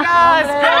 tranquila.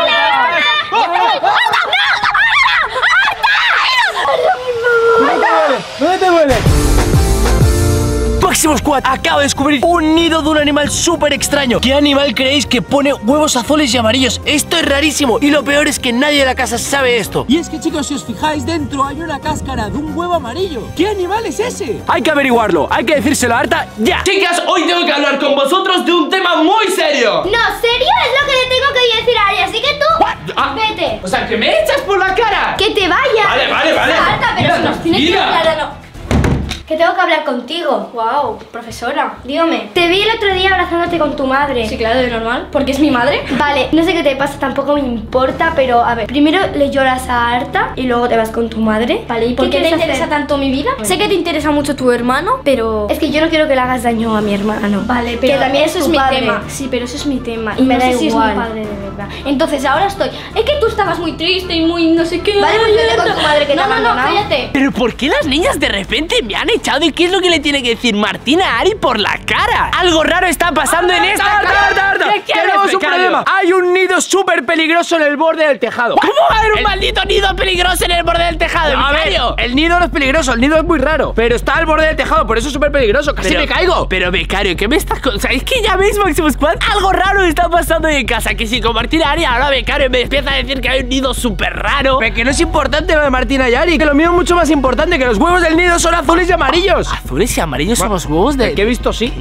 Próximo Squad, acabo de descubrir un nido de un animal súper extraño. ¿Qué animal creéis que pone huevos azules y amarillos? Esto es rarísimo y lo peor es que nadie de la casa sabe esto. Y es que chicos, si os fijáis, dentro hay una cáscara de un huevo amarillo. ¿Qué animal es ese? Hay que averiguarlo, hay que decírselo a Arta ya. Chicas, hoy tengo que hablar con vosotros de un tema muy serio. No, serio es lo que le tengo que decir a Ari, así que tú Ah, vete. O sea, que me echas por la cara. Que te vayas. Vale, vale, vale. Marta, pero Mira, si nos tiene que hablar, no. Que tengo que hablar contigo. Wow, profesora, dígame. Te vi el otro día abrazándote con tu madre. Sí, claro, de normal, porque es mi madre. Vale, no sé qué te pasa, tampoco me importa, pero a ver, primero le lloras a Arta y luego te vas con tu madre. Vale, ¿y por qué, te quieres interesa hacer? tanto mi vida? Sé que te interesa mucho tu hermano, pero... Es que yo no quiero que le hagas daño a mi hermano. Vale, que pero también eso es mi padre. tema. Sí, pero eso es mi tema. Y Me no da sé si es igual. mi padre de verdad. Entonces ahora estoy. Es que tú estabas muy triste y muy no sé qué. Vale, pues vete con tu madre que te No, ha no, no, abandonado. cállate. Pero ¿por qué las niñas de repente me han y qué es lo que le tiene que decir Martina a Ari por la cara? Algo raro está pasando en esta. ¡Arta, Arta, Arta! ¿Qué quieres, ¡Tenemos un becario? problema! Hay un nido súper peligroso en el borde del tejado. ¿Cómo va a haber un maldito nido peligroso en el borde del tejado, A ver, becario? el nido no es peligroso, el nido es muy raro. Pero está al borde del tejado, por eso es súper peligroso. ¡Casi me caigo! Pero becario, ¿qué me estás con... O sea, es que ya ves, Máximo Squad, algo raro está pasando en casa. Que si con Martina Ari, ahora becario me empieza a decir que hay un nido súper raro. Pero que no es importante lo de Martina y Ari, que lo mío es mucho más importante, que los huevos del nido son azules y amarillos. Azules y amarillos son los huevos de... El que he visto sí.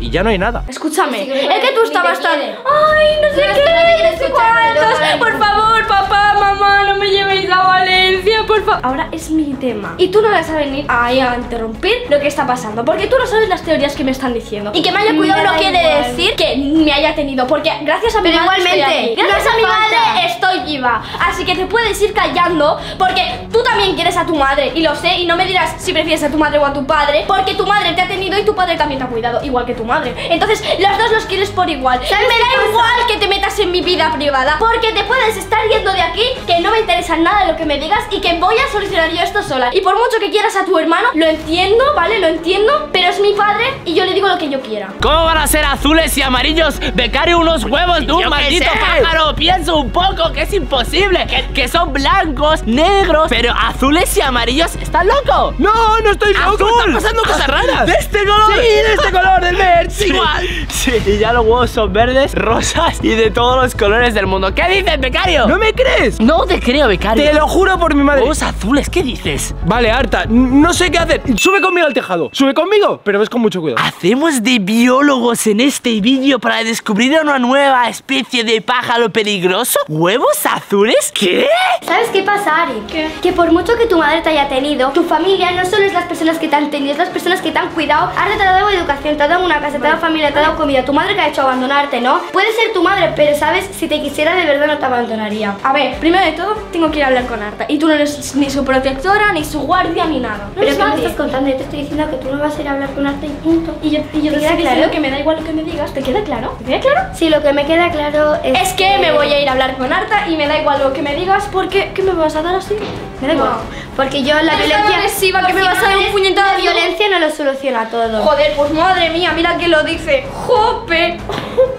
Y ya no hay nada. Escúchame, es que tú estabas tan. Ay, no sé qué, no sé cuántos. Por favor, papá, mamá, no me llevéis a Valencia, por favor. Ahora es mi tema. Y tú no vas a venir ahí a interrumpir lo que está pasando. Porque tú no sabes las teorías que me están diciendo. Y que me haya cuidado da no quiere igual. decir que me haya tenido. Porque gracias a mi Pero madre. estoy igualmente, Gracias a mi falta. madre estoy viva. Así que te puedes ir callando. Porque tú también quieres a tu madre. Y lo sé. Y no me dirás si prefieres a tu madre o a tu padre. Porque tu madre te ha tenido y tu padre también te ha cuidado. Igual que tu madre. Entonces, los dos los quieres por igual. ¿Sabes me qué da pasa? igual que te metas en mi vida privada. Porque te puedes estar yendo de aquí. Que no me interesa nada lo que me digas. Y que voy a solucionar yo esto sola. Y por mucho que quieras a tu hermano, lo entiendo, ¿vale? Lo entiendo. Pero es mi padre y yo le digo lo que yo quiera. ¿Cómo van a ser azules y amarillos? Becario, unos huevos de un maldito pájaro. Pienso un poco que es imposible. Que, que son blancos, negros, pero azules y amarillos. ¿Estás loco? No, no estoy loco. ¡Azul! Están pasando cosas raras. ¡De este color! Sí, de este color, del verde. Sí, Igual. Sí, y ya los huevos son verdes, rosas y de todos los colores del mundo. ¿Qué dices, becario? ¿No me crees? No te creo, becario. Te lo juro por mi madre. Huevos azules, ¿qué dices? Vale, Arta, no sé qué hacer. Sube conmigo al tejado. Sube conmigo, pero ves con mucho cuidado. Hacemos de biólogos en este vídeo para descubrir una nueva especie de pájaro peligroso. ¿Huevos azules? ¿Qué? ¿Sabes qué pasa, Ari? Que por mucho que tu madre te haya tenido, tu familia no solo es las personas que te han tenido, es las personas que te han cuidado. Arta te ha dado educación, te ha dado una casa, te ha dado familia, te ha dado comida. Tu madre que ha hecho abandonarte, ¿no? Puede ser tu madre, pero sabes, si te quisiera de verdad no te abandonaría. A ver, primero de todo, tengo que ir a hablar con Arta. Y tú no eres ni su protectora, ni su guardia, ni nada. No Pero ¿qué me estás contando? Yo te estoy diciendo que tú no vas a ir a hablar con Arta y punto. Y yo, y yo ¿Te te queda estoy claro? diciendo que me da igual lo que me digas. ¿Te queda claro? ¿Te queda claro? Sí, lo que me queda claro es, Es que me voy a ir a hablar con Arta y me da igual lo que me digas porque ¿qué me vas a dar así? Me da igual. Porque yo la Eres violencia. agresiva que me vas a dar un no puñetazo. La violencia no lo soluciona todo. Joder, pues madre mía, mira que lo dice. ¡Jope!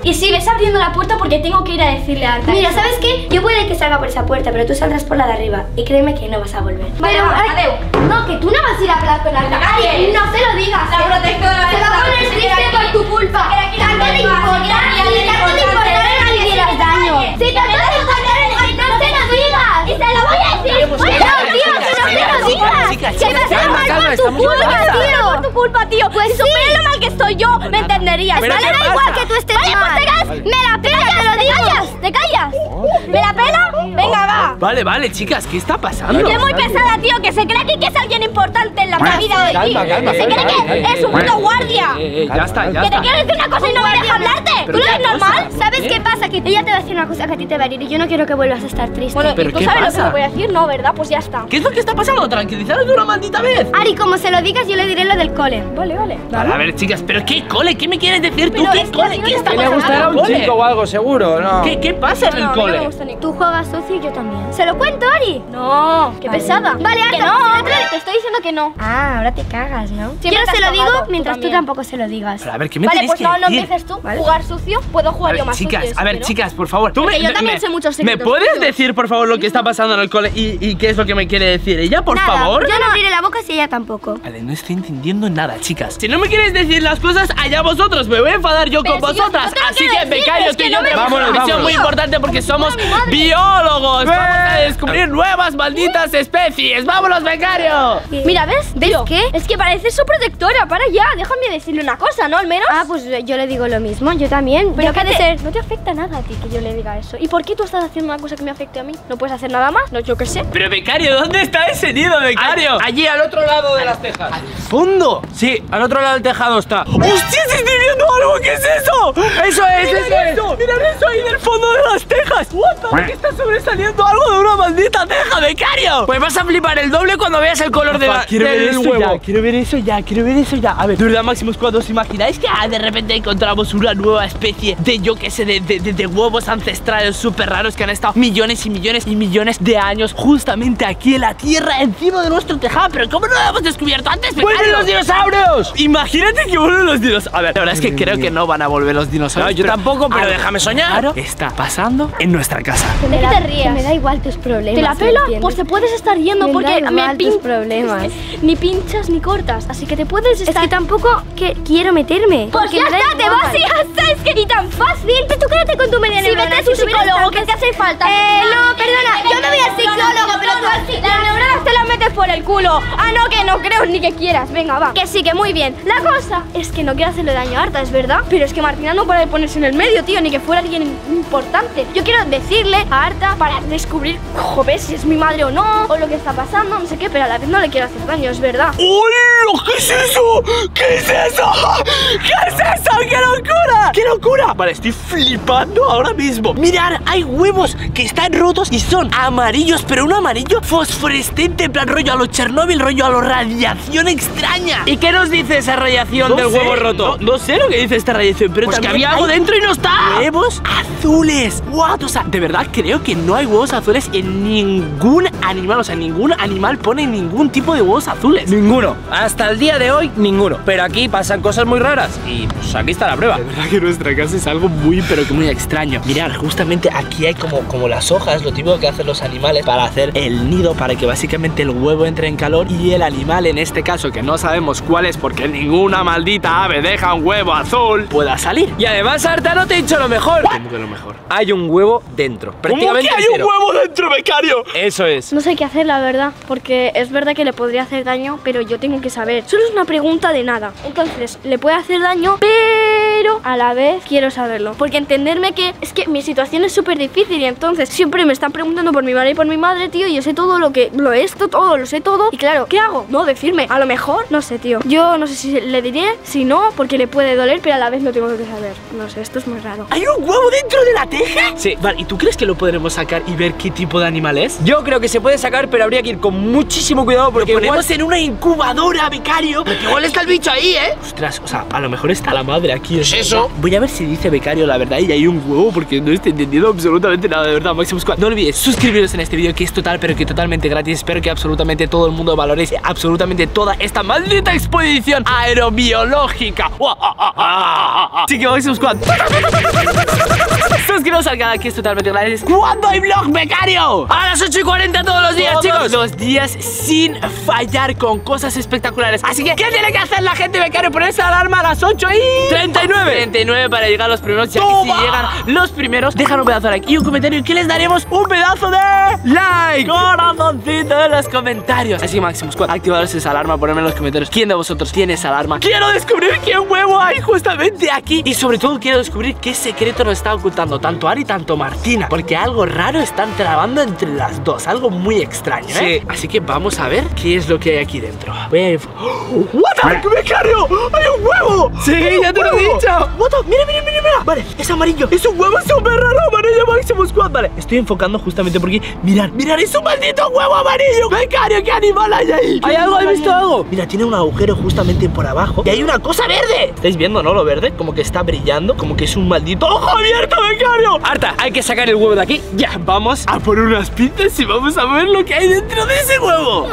Y sí, ves abriendo la puerta porque tengo que ir a decirle a Arta. Mira. ¿sabes qué? Yo puede que salga por esa puerta, pero tú saldrás por la de arriba. Y créeme que no vas a volver. Vale, adeu. No, que tú no vas a ir a hablar con Arta. ¿quieres? no se lo digas. La ¿eh? protectora Se va a poner que triste por tu culpa. Que que Tanto va, importa. que que tanto te importa, importa, no le que daño. Si tanto te importa, no se lo digas. Y se lo voy a decir. pues, Oye, calma, no, tío, que no se lo digas. chicas, Que calma, mal por tu culpa, tío. por tu culpa, tío. Pues si supieras sí. lo mal que estoy yo, me entenderías. ¿Pero ¿vale? Da igual que tú estés Vale, pues mal. te callas. Me la pela, te lo digo. ¿Te callas? ¿Te callas? ¿Me la pela? Venga, va. Vale, vale, chicas, ¿qué está pasando? Es muy pesada, tío, que se cree que es alguien importante en la vida de calma, se cree que es un puto guardia. Eh, eh, ya está, ya Que te está. quiero decir una cosa y no me deja hablarte. ¿Tú ¿Pero lo qué ves normal? ¿Sabes ¿Qué? pasa? Que ella te va a decir una cosa que a ti te va a herir y yo no quiero que vuelvas a estar triste. Bueno, ¿Pero ¿y tú qué sabes lo que pasa? te voy a decir? No, ¿verdad? Pues ya está. ¿Qué es lo que está pasando? Tranquilizaros de una maldita vez. Ari, como se lo digas, yo le diré lo del cole. Vale, vale. Vale, a ver, chicas, ¿pero qué cole? ¿Qué me quieres decir tú? Pero ¿Qué es que cole? no ¿Qué está Que pasa le pasando gustará un cole? chico o algo, seguro, ¿no? ¿Qué, ¿Qué pasa en No, el a mí no me cole? gusta ni- Tú juegas socio y yo también. ¿Se lo cuento, Ari? No, qué pesada. Vale, Arta, que no. te Te estoy diciendo que no. Ah, ahora te cagas, ¿no? Siempre Yo te se has lo digo cagado, tú mientras tú también. tampoco se lo digas. Pero a ver, ¿qué me Vale, tenéis pues que no, no decir? empieces tú. ¿Vale? Jugar sucio, puedo A jugar ver, yo más chicas, sucio. a ver, ¿no? chicas, por favor. Tú Porque yo también me- sé muchos ¿Me secretos puedes tuyos. decir, por favor, lo que está pasando en el cole y, y qué es lo que me quiere decir ella, por Nada, favor? Yo no abriré la boca si ella tampoco. Vale, no estoy entendiendo nada, chicas. Si no me quieres decir las cosas, allá vosotros. Me voy a enfadar yo Pero con si vosotras. yo Así que, decir, becario, pero es tú que y yo no dejas una misión muy importante porque somos biólogos. Vamos a ¡Eh! descubrir nuevas malditas especies. ¡Vámonos, becario! Mira, ¿ves? ¿Ves Tío, qué? Es que pareces su protectora, para ya. Déjame decirle una cosa, ¿no? Al menos. Ah, pues yo le digo lo mismo, yo también. Pero Deja de ser. no te afecta nada a ti que yo le diga eso. ¿Y por qué tú estás haciendo una cosa que me afecte a mí? ¿No puedes hacer nada más? No, yo qué sé. Pero, becario, ¿dónde está ese nido, becario? Allí, al otro lado de las tejas. ¡Fondo! Sí, al otro lado del tejado está. ¡Hostia, si estoy viendo algo! ¿Qué es eso? Eso es, eso es. eso! ¡Mirad eso ahí del fondo de las tejas! ¡What the fuck! Está sobresaliendo algo de una maldita teja, becario! Pues vas a flipar el doble cuando veas el color de la, quiero ver eso huevo. ya, quiero ver eso ya, quiero ver eso ya. A ver, de verdad, Máximos, cuando os imagináis que ah, de repente encontramos una nueva especie de, yo qué sé, de, de- de- de huevos ancestrales súper raros que han estado millones y millones y millones de años justamente aquí en la Tierra, encima de nuestro tejado. Pero ¿cómo no lo hemos descubierto antes? ¡Vuelven los dinosaurios! Imagínate que vuelven los dinosaurios. A ver, la verdad es que creo que no van a volver los dinosaurios. No, yo tampoco, pero déjame soñar. está pasando en nuestra casa. ¿De qué te ríes? Me da igual tus problemas. ¿Te la ¿me pela? Pues te puedes estar yendo Me porque da me igual tus pin- problemas. Es ni pinchas ni cortas, así que te puedes Es estar. que tampoco que quiero meterme. Pues porque ya me está, te vas y ya está, es que ni tan fácil. Tú quédate con tu media Si vete a tu psicólogo, que te hace falta. Eh, no, perdona, yo no voy al psicólogo, pero tú al Las neuronas te las metes por el culo. Ah, no, que no creo ni que quieras. Venga, va. Que sí, que muy bien. La cosa es que no quiero hacerle daño a Arta, es verdad. Pero es que Martina no para de ponerse en el medio, tío, ni que fuera alguien importante. Yo quiero decirle a Arta para descubrir, joder, si es mi madre o no, o lo que está pasando, no sé qué, pero a la vez no le quiero hacer daño, es verdad. ¡Hola! ¿Qué es eso? ¿Qué es eso? ¿Qué es eso? ¡Qué locura! ¡Qué locura! Vale, estoy flipando ahora mismo. Mirad, hay huevos que están rotos y son amarillos, pero un amarillo fosforescente, en plan rollo a lo Chernobyl, rollo a lo radiación extraña. ¿Y qué nos dice esa radiación No del sé, huevo roto? No, no sé lo que dice esta radiación, pero Pues que también había algo hay dentro y no está. Huevos azules. What? O sea, de verdad creo que no hay huevos azules en ningún animal. O sea, ningún animal pone ningún tipo de huevos azules. Ninguno. Hasta el día de hoy, ninguno. Pero aquí pasan cosas muy raras. Y pues aquí está la prueba. De verdad que nuestra casa es algo muy, pero que muy extraño. Mirad, justamente aquí hay como, como las hojas, lo típico que hacen los animales para hacer el nido, para que básicamente el huevo entre en calor y el animal, en este caso, que no sabemos cuál es porque ninguna maldita ave deja un huevo azul, pueda salir. Y además, Arta, no te he dicho lo mejor. ¿Cómo que lo mejor? Hay un huevo dentro. ¿Cómo Prácticamente que hay un huevo dentro, becario? Eso es. No sé qué hacer, la verdad, porque es verdad que le podría hacer daño, pero yo tengo que saber. Solo es una pregunta de nada. Entonces, le puede hacer daño, pero a la vez quiero saberlo. Porque entenderme que es que mi situación es súper difícil y entonces siempre me están preguntando por mi madre y por mi madre, tío, y yo sé todo lo que, lo esto, todo, lo sé todo. Y claro, ¿qué hago? No, decirme, a lo mejor, no sé, tío. Yo no sé si le diré, si no, porque le puede doler, pero a la vez lo tengo que saber. No sé, esto es muy raro. ¿Hay un huevo dentro de la teja? Sí, vale, ¿y tú crees que lo podremos sacar y ver qué tipo de animal es? Yo creo que se puede sacar, pero habría que ir con muchísimo cuidado porque Lo igual... ponemos en una incubadora, becario. Igual está el bicho ahí, ¿eh? Ostras, o sea, a lo mejor está la madre aquí. Pues eso. Voy a ver si dice becario la verdad y hay un huevo porque no estoy entendiendo absolutamente nada, de verdad, Máximo Squad. No olvides suscribiros en este vídeo que es total, pero que totalmente gratis. Espero que absolutamente todo el mundo valoréis absolutamente toda esta maldita expedición aerobiológica. Así que Máximo Squad. Suscribiros al canal que es totalmente gratis. ¿Cuándo hay vlog, becario? A las 8 y 40 todos los días, Todos chicos. los días sin fallar con cosas espectaculares. Así que, ¿qué tiene que hacer la gente, becario? Ponerse alarma a las 8 y... 39. 39 para llegar a los primeros. Ya que si llegan los primeros, dejan un pedazo de like y un comentario que les daremos un pedazo de Like. corazoncito en los comentarios. Así que, Maximus Squad, activaros esa alarma, ponedme en los comentarios quién de vosotros tiene esa alarma. Quiero descubrir qué huevo hay justamente aquí. Y sobre todo, quiero descubrir qué secreto nos está ocultando tanto Ari tanto Martina. Porque algo raro están trabando entre las dos. Algo muy extraño, ¿eh? Sí. Así que vamos a ver qué es lo que hay aquí dentro. Voy a... ¡Oh! ¡What the fuck, becario! ¡Hay un huevo! Sí, ya te lo he dicho. What the- Mira, mira, mira, mira. Vale, es amarillo. Es un huevo súper raro amarillo Máximo Squad. Vale, estoy enfocando justamente porque Mirad, mirad, es un maldito huevo amarillo Becario, ¿qué animal hay ahí? ¿Hay algo? ¿Has visto algo? Mira, tiene un agujero justamente por abajo Y hay una cosa verde ¿Estáis viendo, no? Lo verde, como que está brillando Como que es un maldito ojo abierto, becario Arta, hay que sacar el huevo de aquí Ya, Vamos a por unas pinzas y vamos a ver lo que hay dentro de ese huevo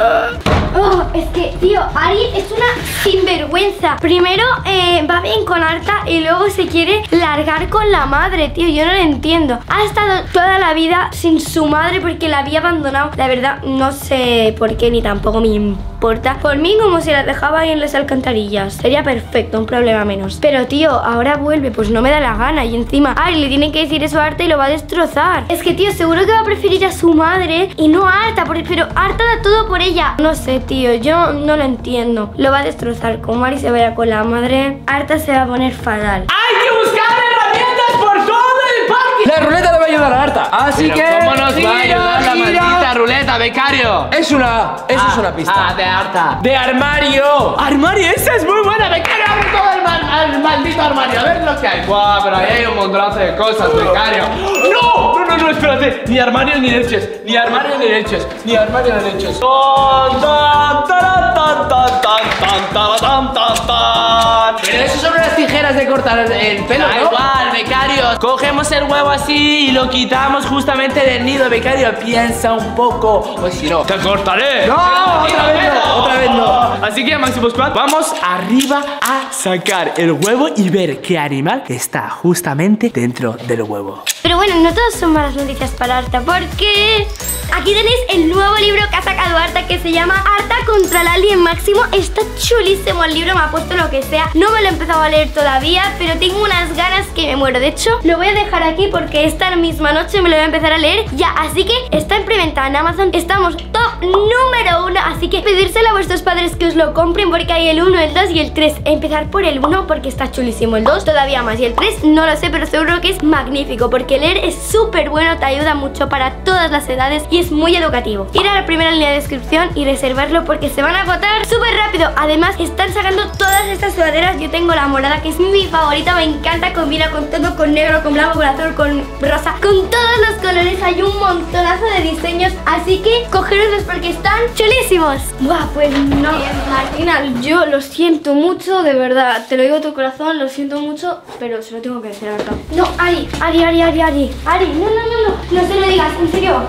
Oh, es que, tío, Ari es una sinvergüenza. Primero eh, va bien con Arta y luego se quiere largar con la madre, tío. Yo no lo entiendo. Ha estado toda la vida sin su madre porque la había abandonado. La verdad, no sé por qué ni tampoco me importa. Por mí, como si la dejaba ahí en las alcantarillas. Sería perfecto, un problema menos. Pero, tío, ahora vuelve, pues no me da la gana. Y encima, Ari le tiene que decir eso a Arta y lo va a destrozar. Es que, tío, seguro que va a preferir a su madre y no a Arta. Pero Arta da todo por ella. No sé, tío, yo no lo entiendo. Lo va a destrozar. Como Ari se vaya con la madre, Arta se va a poner fatal. ¡Hay que buscar herramientas por todo el parque! La ruleta le va a ayudar a Arta Así Pero que ¿Cómo nos va a ayudar la gira. maldita ruleta, becario? Es una, eso es una pista Ah, de harta. De armario Armario, esa es muy buena, Becario, abre todo el, mal- el maldito armario, a ver lo que hay. Guau, pero ahí hay un montonazo de cosas, becario. ¡No! No, espérate Ni armario ni leches Ni armario ni leches Ni armario ni leches Tan, tan, taran, tan, tan, tan, tan, taran, tan, tan, tan. Pero eso son unas tijeras de cortar el pelo, Da ¿no? igual, becario. Cogemos el huevo así y lo quitamos justamente del nido, becario. Piensa un poco. O si no. ¡Te cortaré! No, otra vez no, otra vez no Así que, Máximo Squad, vamos arriba a sacar el huevo y ver qué animal está justamente dentro del huevo. Pero bueno, no todas son malas noticias para Arta, porque aquí tenéis el nuevo libro que ha sacado Arta que se llama Arta contra el Alien Máximo. Está chulísimo el libro, me ha puesto lo que sea. No me lo he empezado a leer todavía, pero tengo unas ganas que me muero. De hecho, lo voy a dejar aquí porque esta misma noche me lo voy a empezar a leer ya. Así que está en preventa en Amazon. Estamos top número uno, así que pedírselo a vuestros padres que os lo compren porque hay el 1, el 2 y el 3. Empezar por el 1 porque está chulísimo. El 2 todavía más y el 3 no lo sé, pero seguro que es magnífico porque leer es súper bueno, te ayuda mucho para todas las edades y es muy educativo. Ir a la primera línea de descripción y reservarlo porque se van a agotar súper rápido. Además, están sacando todas estas sudaderas. Yo tengo la morada que es mi favorita, me encanta, combina con todo, con negro, con blanco, con azul, con rosa, con todos los colores. Hay un montonazo de diseños, así que cogeroslos porque están chulísimos. Buah, pues no. Martina, yo lo siento mucho, de verdad. Te lo digo de tu corazón, lo siento mucho, pero se lo tengo que decir acá. No, Ari, Ari, Ari, Ari, Ari. Ari, no, no, no, no. No se lo digas, en serio.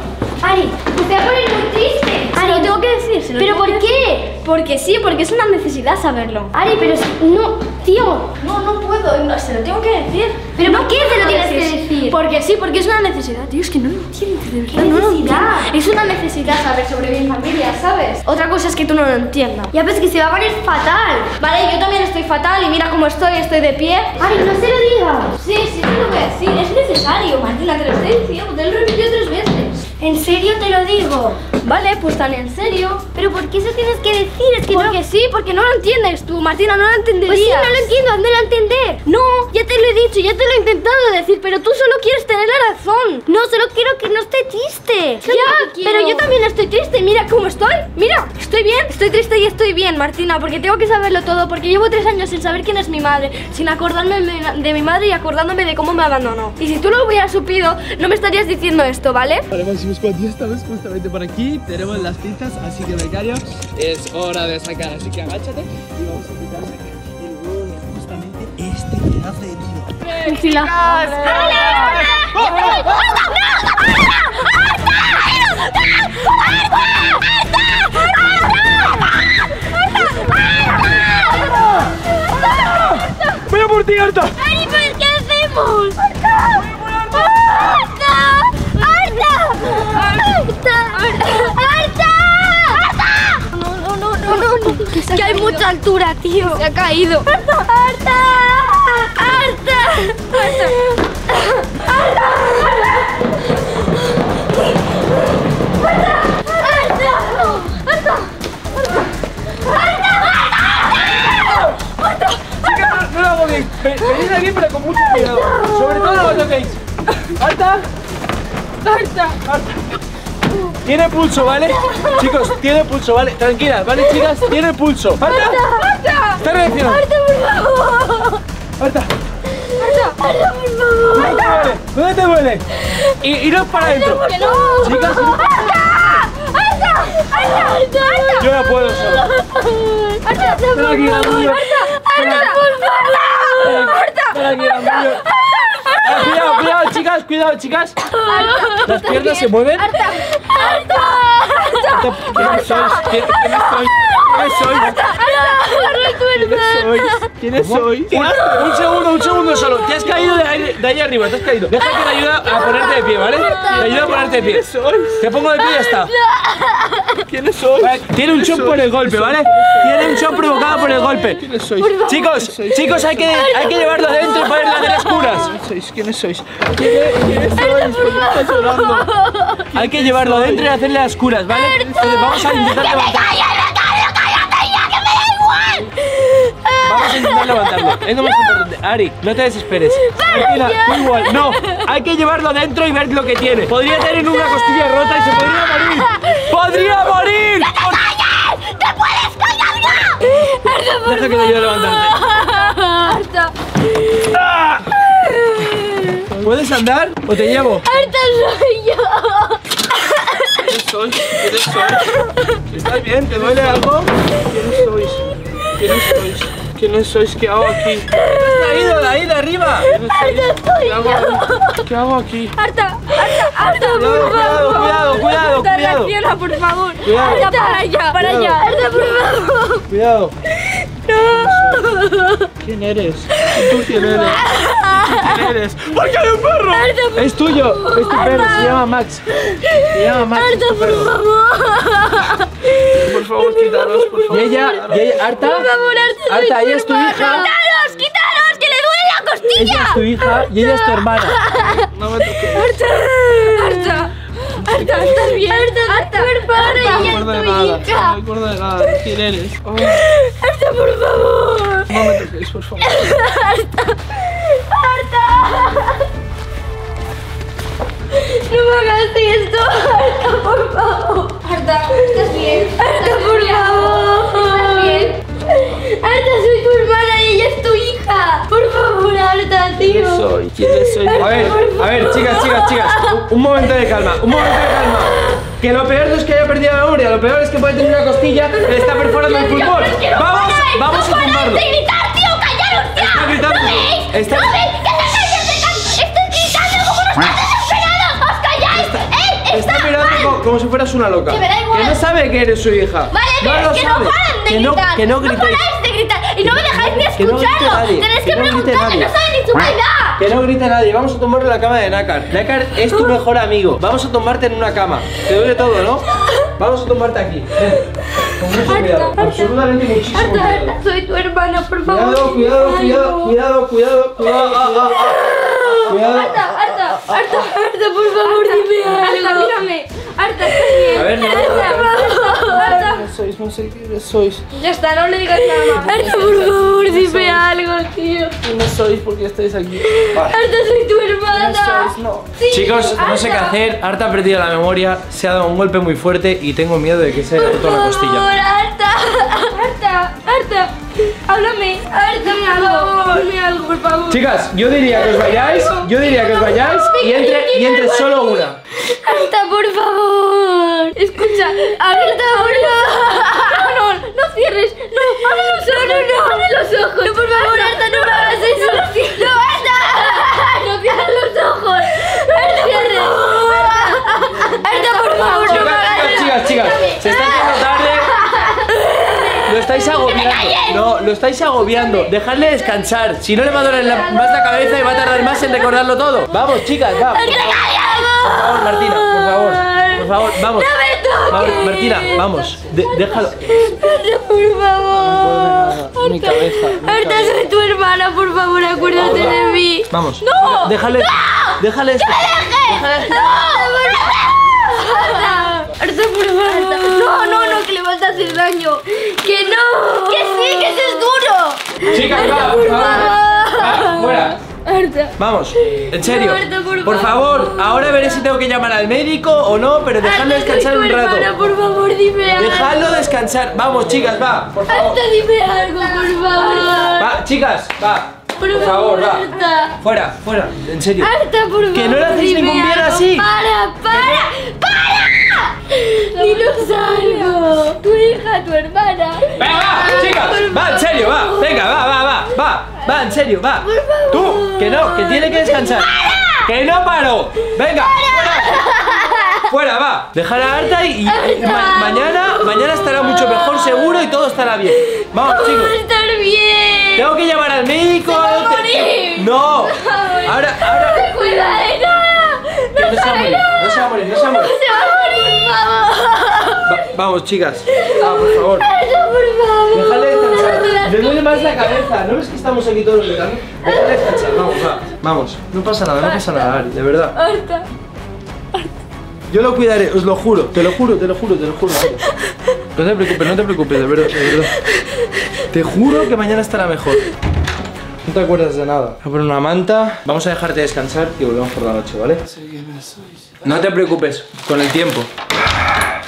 Ari, te va a poner muy triste. Lo tengo que decir, se lo ¿Pero tengo por que qué? Porque sí, porque es una necesidad saberlo. Ari, pero si- no, tío. No, no puedo, no, se lo tengo que decir. ¿Pero por qué se lo tienes que decir. decir? Porque sí, porque es una necesidad. Tío, es que no lo entiendes, de verdad. no lo entiendo. Es una necesidad saber sobre mi familia, ¿sabes? Otra cosa es que tú no lo entiendas. Ya ves que se va a poner fatal. Vale, yo también estoy fatal y mira cómo estoy, estoy de pie. Ari, no se lo digas. Sí, sí, te lo voy a decir, es necesario, Martina, te lo estoy diciendo, te lo he repetido tres veces. En serio te lo digo. Vale, pues tan en serio. Pero ¿por qué eso tienes que decir? Es que Porque no. sí, porque no lo entiendes tú, Martina, no lo entenderías. Pues sí, no lo entiendo, házmelo entender. No, ya te lo he dicho, ya te lo he intentado decir, pero tú solo quieres tener la razón. No, solo quiero que no esté triste. Ya, pero yo también estoy triste. Mira cómo estoy. Mira, estoy bien. Estoy triste y estoy bien, Martina, porque tengo que saberlo todo. Porque llevo tres años sin saber quién es mi madre, sin acordarme de de mi madre y acordándome de cómo me abandonó. Y si tú lo hubieras supido, no me estarías diciendo esto, ¿vale? Vale, Squad, ya estamos justamente por aquí Tenemos las pinzas, así que becario Es hora de sacar, así que agáchate Y vamos a intentar sacar el huevo de justamente este pedazo de nido Tranquila. ¡Voy a por ti, Arta! Ari, ¿pero qué hacemos? ¡Arta! ¡Arta! ¡Arta! ¡Arta! ¡Arta! No, no, no, no, no, no. Que hay mucha altura, tío. Se ha caído. ¡Arta! ¡Arta! Chicas, no, no lo hago bien Ve- Venid aquí, pero con mucho cuidado Sobre todo no lo toquéis ¡Arta! ¡Arta! ¡Arta! Tiene pulso, ¿vale? Chicos, tiene pulso, ¿vale? Tranquilas, ¿vale, chicas? Tiene pulso ¡Arta! ¡Arta! ¡Está reaccionando! ¡Arta, por favor! ¡Arta! Arta, por favor. ¿Dónde te duele? ¿Dónde te duele? Y, y no para adentro. No. Chicas, Arta, Arta, Arta, Arta. yo no puedo solo. Arta, por favor. Por favor. Cuidado, cuidado, chicas, cuidado, chicas. Las piernas se mueven. Arta, Arta, Arta. ¿Quiénes sois? ¿Qui- ¿Quiénes sois? ¿Quiénes sois? ¿Quiénes sois? ¿Quiénes sois? Un, un segundo, un segundo solo. Te has caído de ahí, de ahí arriba, te has caído. Deja que te ayude a ponerte de pie, ¿vale? Te ayuda a ponerte de pie. Te pongo de pie y ya está. ¿Quiénes sois? Tiene un shock por el golpe, ¿vale? Tiene un shock provocado por el golpe. ¿Quiénes sois? Chicos, chicos, hay que, hay que llevarlo adentro y ponerle a las curas. ¿Quiénes sois? ¿Quiénes sois? Hay que llevarlo adentro y hacerle las curas, ¿vale? Vamos a intentar levantarlo. Vamos a intentar levantarlo. Es lo más importante. Ari, no te desesperes. Tranquila, tú igual. No, hay que llevarlo adentro y ver lo que tiene. Podría tener una costilla rota y se podría morir. ¡Podría morir! ¡Te puedes callar ya! Deja que te ayude a levantarte. Arta, ¡Ah! ¿Puedes andar o te llevo? Arta soy yo. ¿Quiénes sois? ¿Quiénes sois? ¿Estás bien? ¿Te duele algo? ¿Quiénes sois? ¿Quiénes sois? ¿Quiénes sois? ¿Qué hago aquí? ¡Has caído de ahí de arriba! ¿Qué hago aquí? ¿Qué hago aquí? Arta, Arta, Arta, por Cuidado, favor. cuidado, cuidado, Arta, cuidado. reacciona, por favor. Cuidado. Arta, para allá, para Cuidado. allá. Arta, por favor. Cuidado. ¿Quién eres? ¿Tú quién eres? ¿Quién eres? ¡Ay, hay un perro! Es tuyo, es tu perro, se llama Max. Se llama Max. es tu perro. Por favor, quitaros, por Y favor. ella, y ella, Arta, Por favor, Arta, Arta, ella es tu hermana. hija. ¡Quitaros, quitaros, que le duele la ella es tu hija y ella es tu hermana. No me toques. Arta, Arta, ¿estás bien? Arta, Arta, por favor, No me ella es tu nada. No hija. me acuerdo de nada. ¿Quién eres? Oh, Arta, por favor. no me toques, por favor. No me hagas esto, Arta, por favor. Arta, ¿estás bien? Arta, por favor. ¿Estás bien? Arta, soy tu hermana y ella es tu hija. Por favor, Arta, tío. Soy. ¿Quiénes sois? A ver, a ver, chicas, chicas, chicas. Un, un momento de calma, un momento de calma. Que lo peor no es que haya perdido la memoria, lo peor es que puede tener una costilla que le está perforando el pulmón. No Vamos, vamos no a tumbarlo. paráis de gritar, tío! ¡Callaros ya! Está gritando. ¿No veis? Está- ¿No veis? ¡Que te calles de can- ¡Estoy gritando como unos patos desesperados! ¡Os calláis! ¡Eh! Está ¡Está mirando mal! como, como si fueras una loca. Que me da igual. Que no sabe que eres su hija. Vale, pero no es lo que sabe. no paran de que no, gritar. que no gritéis. paráis de gritar. Y no me Que no grite escucharlo. nadie, que que, no preguntarle, nadie. no saben ni su edad. Que no grite nadie, vamos a tumbarlo en la cama de Nácar. Nácar es tu mejor amigo. Vamos a tumbarte en una cama. Te duele todo, ¿no? Vamos a tumbarte aquí. Con mucho cuidado. Absolutamente muchísimo Arta, cuidado. Arta, soy tu hermana, por favor. Cuidado, cuidado, cuidado, cuidado, cuidado, cuidado, cuidado. Cuidado. Arta, Arta, Arta, Arta, por favor, dime algo. Arta, mírame. Arta, ¿estás bien? A ver, no. ¿Quiénes sois? No sé quiénes sois. ya está, no le digas nada más. Arta, por favor, dime algo, tío. ¿Quiénes sois? ¿Por qué estáis aquí? Arta, soy tu ¿Quiénes hermana. sois? No. Sí, Chicos, no sé qué hacer. Arta ha perdido la memoria, se ha dado un golpe muy fuerte y tengo miedo de que se haya roto la Por costilla. favor, Arta, Arta, Arta, háblame, Arta, dime algo, dime algo, por favor. Chicas, yo diría que os vayáis, yo diría que os vayáis y entre, y entre solo una. Arta, por favor. Escucha, Arta, por favor. No, no, no cierres. No, abre los ojos. No, no, no, abre los ojos. No, por favor, Arta, no me hagas eso. No, Arta. No cierres los ojos. No cierres. Arta, por favor, no me Chicas, hagas eso. chicas, chicas, se está haciendo tarde. Lo estáis agobiando. No, lo estáis agobiando. Dejadle descansar. Si no le va a doler la- más la cabeza y va a tardar más en recordarlo todo. Vamos, chicas, va. Por favor, Martina, por favor. Por favor, vamos. Va- Martina, vamos. De- déjalo. Arta, por favor. Mi cabeza. cabeza. soy tu hermana, por favor, acuérdate de mí. Vamos. ¡No! Déjale. Déjale. esto. Arta, por favor. No, no, no, que le vas a hacer daño. Que no. Que sí, que eso es duro. Chicas, va, por favor. Va, fuera. Vamos, en serio. Marta, por Por favor, ahora veré si tengo que llamar al médico o no, pero dejadlo descansar un rato. hermana, por favor, dime algo. Dejadlo descansar. Vamos, chicas, va, por favor. Arta, dime algo, por favor. Va, chicas, va. Por favor, va. Fuera, fuera, en serio. Arta, por favor. Que no le haces dime ningún bien así. Para, para, para. Dinos algo. Tu hija, tu hermana. Venga, va, chicas, va, en serio, va, venga, va, va, va, va, va, en serio, va. Tú, que no, que tiene que descansar. Que no paro. Venga, fuera. Fuera, va. Dejar a Arta y, y ma- mañana, mañana estará mucho mejor seguro y todo estará bien. Vamos, chicos. estar bien. Tengo que llamar al médico. va a te- morir. No. Ahora, ahora. No se cuida de nada. No no se va a morir, no se va a morir, no se va a morir. Se va a morir, vamos. Va- vamos, chicas. Ah, por favor. Arta, por favor. Déjale descansar. Me duele más la cabeza. ¿No ves que estamos aquí todos gritando? Déjale descansar. Vamos, va. Vamos. No pasa nada, no pasa nada, Ari, de verdad. Arta. Yo lo cuidaré, os lo juro. Te lo juro, te lo juro, te lo juro. No te preocupes, no te preocupes, de verdad, de verdad. Te juro que mañana estará mejor. No te acuerdas de nada. Voy a poner una manta. Vamos a dejarte descansar y volvemos por la noche, ¿vale? No te preocupes, con el tiempo.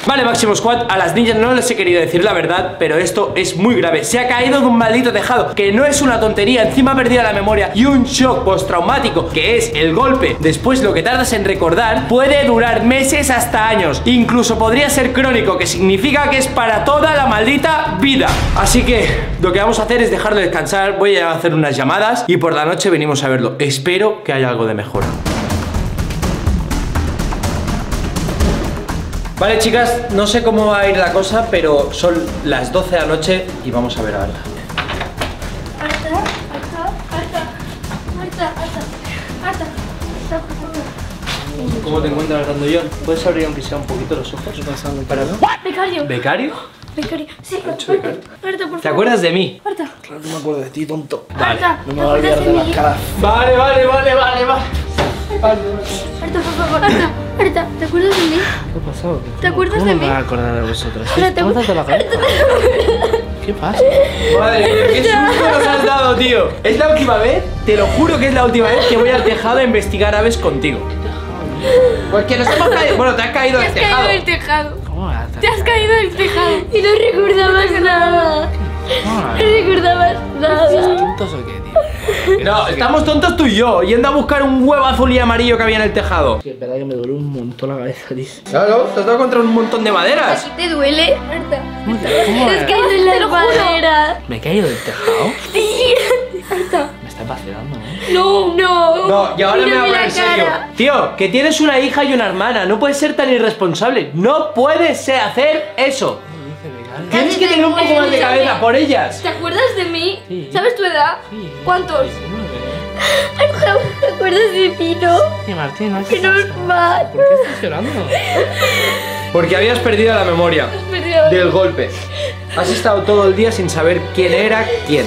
Vale, Máximo Squad, a las ninjas no les he querido decir la verdad, pero esto es muy grave. Se ha caído de un maldito tejado, que no es una tontería, encima ha perdido la memoria y un shock postraumático, que es el golpe. Después lo que tardas en recordar puede durar meses hasta años. Incluso podría ser crónico, que significa que es para toda la maldita vida. Así que lo que vamos a hacer es dejarlo descansar, voy a hacer unas llamadas y por la noche venimos a verlo. Espero que haya algo de mejora. Vale, chicas, no sé cómo va a ir la cosa, pero son las 12 de la noche y vamos a ver a Arta. Arta, Arta, Arta, Arta, Arta, Arta. ¿Cómo te encuentras, Grandullón? ¿Puedes abrir aunque sea un poquito los ojos? Para... Becario, ¿Becario? becario. Sí, Arta, becario. Arta, por favor. ¿Te acuerdas de mí? Arta, Claro que me acuerdo de ti, tonto. Arta, No ¿te me voy a olvidar de de la mí? cara. Vale, vale, vale, vale, Arta, por favor, Arta, Arta, ¿te acuerdas de mí? ¿Qué ha pasado? ¿Te acuerdas ¿Cómo de me mí? voy a acordar de vosotras? Arta, ¿te ¿Cómo acuerdas? te la cabeza? ¿Qué pasa? Madre mía, qué susto nos has dado, tío. Es la última vez, te lo juro que es la última vez que voy al tejado a investigar aves contigo. Porque nos hemos caído. Bueno, te has caído Te del has caído tejado. del tejado. ¿Cómo? Te has caído del tejado. Y no recordabas nada. ¿Cómo va a No recordabas nada. ¿Tontos o qué, tío? No, estamos tontos tú y yo, yendo a buscar un huevo azul y amarillo que había en el tejado. Que es verdad que me duele un montón la cabeza, tío. Claro, te has dado contra un montón de maderas. ¿Aquí te duele? Arta. ¿Cómo Te has va? caído en las maderas. ¿Me he caído del tejado? Sí. Me está vacilando, ¿no? No, no. No, y ahora me hablo la en serio. Tío, que tienes una hija y una hermana, no puedes ser tan irresponsable. No puedes ser- hacer eso. Tienes que tener un poco más de cabeza por ellas. ¿Te acuerdas de mí? Sí. ¿Sabes tu edad? Sí. ¿Cuántos? 19. Arta, ¿te acuerdas de mí, no? Sí, Martín, ¿no? Que no es mal. ¿Por qué estás llorando? Porque habías perdido la memoria Perdido. del golpe. Has estado todo el día sin saber quién era quién.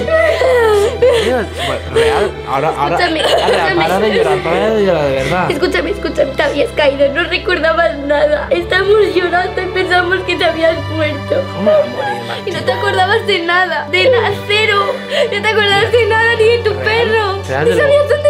Real, ahora, ahora, Escúchame, ahora, escúchame. para de llorar, para de llorar, de verdad. Escúchame, escúchame, te habías caído, no recordabas nada. Estábamos llorando y pensamos que te habías muerto. ¿Cómo morir, Y no te acordabas de nada, de nada, cero. No te acordabas de nada ni de tu perro. real Ni de lo- sabías dónde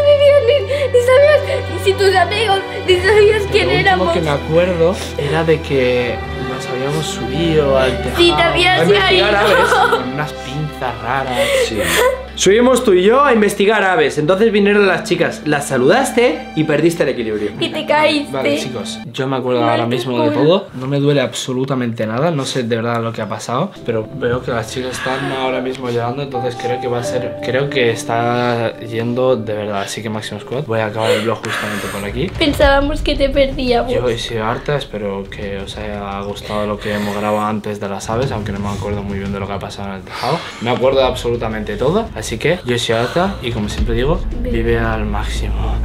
ni, ni sabías si tus amigos, ni sabías quién Lo éramos. que me acuerdo era de que nos habíamos subido al tejado. Sí, te habías A investigar aves. Con unas pinzas raras. Sí. Subimos tú y yo a investigar aves. Entonces vinieron las chicas, las saludaste y perdiste el equilibrio. Y te caíste. Vale, chicos, yo me acuerdo ahora mismo de todo. No me duele absolutamente nada. No sé de verdad lo que ha pasado. Pero veo que las chicas están ahora mismo llorando. Entonces creo que va a ser. Creo que está yendo de verdad. Así que Máximo Squad, voy a acabar el vlog justamente por aquí. Pensábamos que te perdíamos. Yo he sido harta, espero que os haya gustado lo que hemos grabado antes de las aves, aunque no me acuerdo muy bien de lo que ha pasado en el tejado. Me acuerdo de absolutamente todo, así que yo sido harta y como siempre digo, vive al máximo.